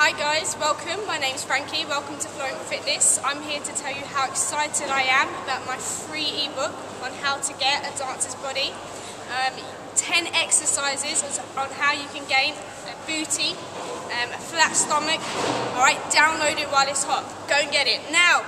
Hi guys, welcome. My name's Frankie. Welcome to Flowing Fitness. I'm here to tell you how excited I am about my free ebook on how to get a dancer's body. Um, 10 exercises on how you can gain a booty, um, a flat stomach. Alright, download it while it's hot. Go and get it now.